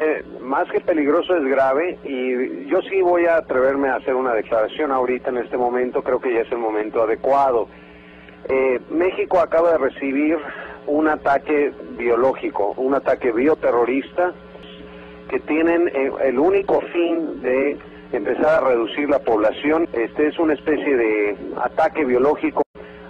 Eh, más que peligroso es grave y yo sí voy a atreverme a hacer una declaración ahorita en este momento, creo que ya es el momento adecuado. Eh, México acaba de recibir un ataque biológico, un ataque bioterrorista que tienen eh, el único fin de empezar a reducir la población. Este es una especie de ataque biológico.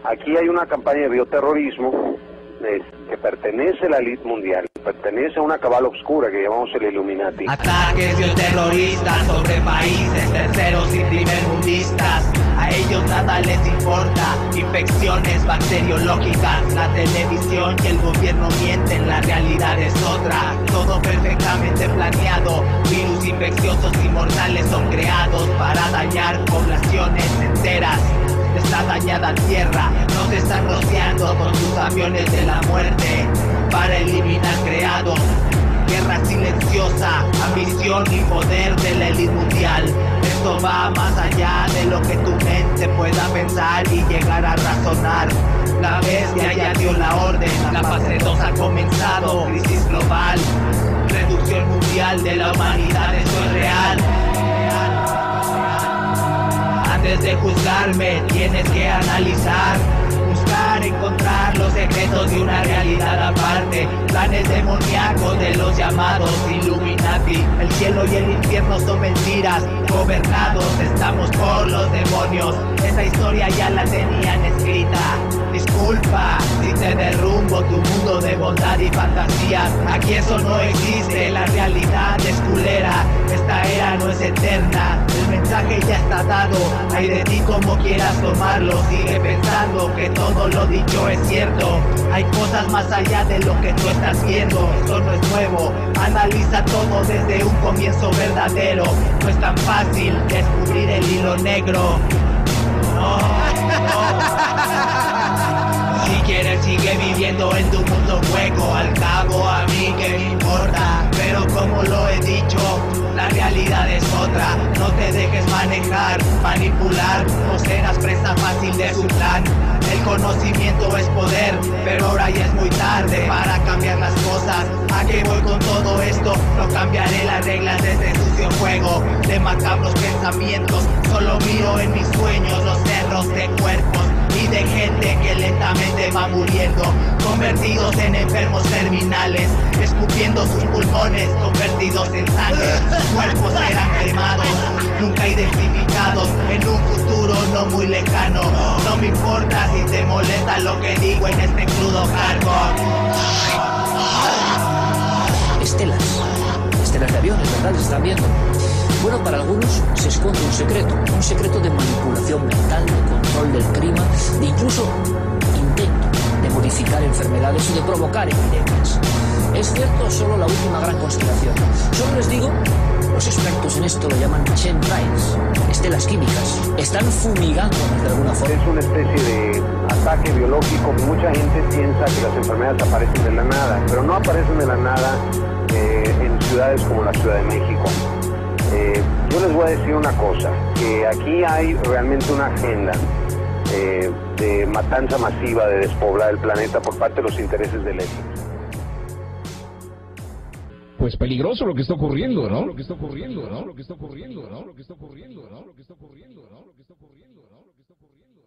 Aquí hay una campaña de bioterrorismo que pertenece a la elite mundial, pertenece a una cabala oscura que llamamos el Illuminati. Ataques bioterroristas sobre países terceros y primermundistas. A ellos nada les importa. Infecciones bacteriológicas, la televisión y el gobierno mienten, la realidad es otra. Todo perfectamente planeado. Virus infecciosos y mortales son creados para dañar poblaciones enteras está dañada tierra, nos están rociando con sus aviones de la muerte para eliminar creados. Guerra silenciosa, ambición y poder de la élite mundial. Esto va más allá de lo que tu mente pueda pensar y llegar a razonar. La bestia ya dio la orden, la fase 2 ha comenzado. Crisis global, reducción mundial de la humanidad, eso es real. Antes de juzgarme tienes que analizar, buscar, encontrar los secretos de una realidad aparte, planes demoníacos de los llamados Illuminati. El cielo y el infierno son mentiras, gobernados estamos por los demonios. Esa historia ya la tenían escrita. Disculpa si te derrumbo tu mundo de bondad y fantasía. Aquí eso no existe, la realidad es culera. Esta era no es eterna, mensaje ya está dado. Hay de ti como quieras tomarlo. Sigue pensando que todo lo dicho es cierto. Hay cosas más allá de lo que tú estás viendo. Esto no es nuevo. Analiza todo desde un comienzo verdadero. No es tan fácil descubrir el hilo negro. No. Si quieres sigue viviendo en tu mundo hueco. Al cabo a mí que me importa. Pero como lo realidad es otra. No te dejes manejar, manipular. No serás presa fácil de su plan. El conocimiento es poder, pero ahora ya es muy tarde para cambiar las cosas. ¿A qué voy con todo esto? No cambiaré las reglas de este sucio juego de macabros pensamientos. Solo miro en mis sueños los cerros de cuerpos y de gente que lentamente va muriendo, convertidos en enfermos terminales, escupiendo sus pulmones, convertidos en sangre, en un futuro no muy lejano. No me importa si te molesta lo que digo en este crudo cargo. Estelas. Estelas de aviones, ¿verdad? Están viendo. Bueno, para algunos se esconde un secreto, un secreto de manipulación mental, de control del clima, de incluso intento de modificar enfermedades y de provocar epidemias. Es cierto solo la última gran conspiración. Solo les digo, los expertos en esto lo llaman chemtrails, estelas químicas. Están fumigándonos de alguna forma. Es una especie de ataque biológico. Mucha gente piensa que las enfermedades aparecen de la nada, pero no aparecen de la nada eh, en ciudades como la Ciudad de México. Eh, yo les voy a decir una cosa, que aquí hay realmente una agenda eh, de matanza masiva, de despoblar el planeta por parte de los intereses del élite pues peligroso lo que está ocurriendo, ¿no? Lo que está ocurriendo, ¿no? Lo que está ocurriendo, ¿no? Lo que está ocurriendo, ¿no? Lo que está ocurriendo, ¿no? Lo que está ocurriendo, ¿no? Lo que está ocurriendo.